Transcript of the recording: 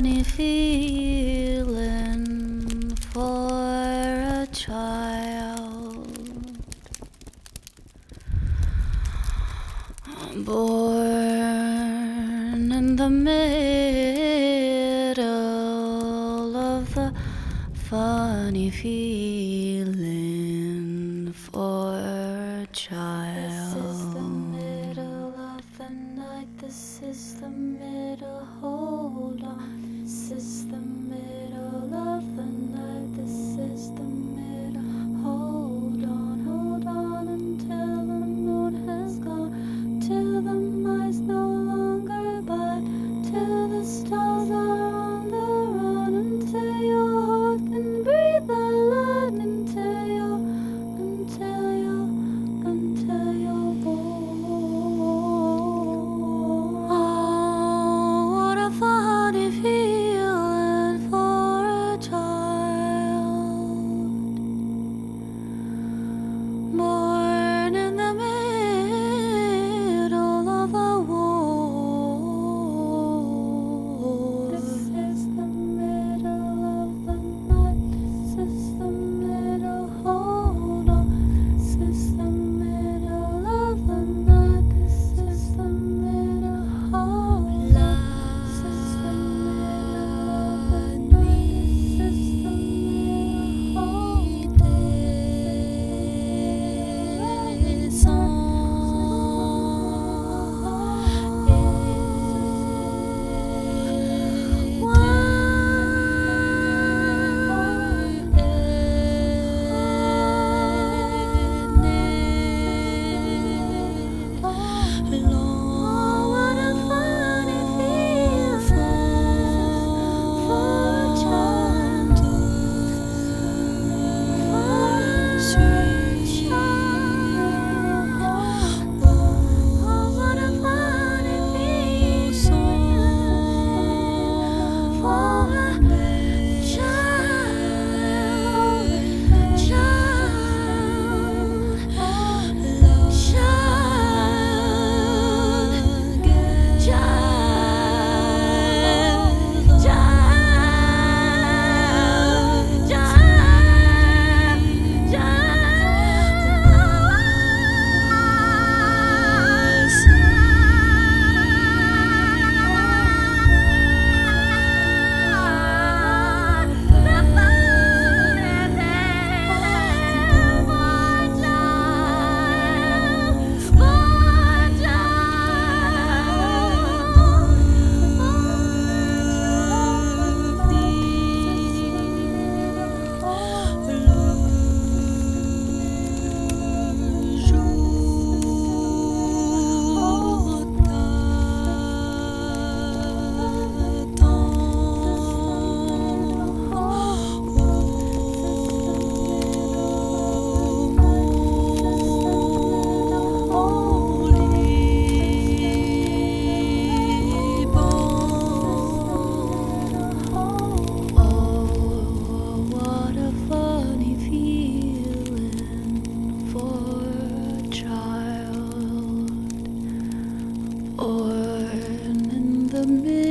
funny feeling for a child born in the middle of the funny feeling for a child. This is the middle of the night. This is the the.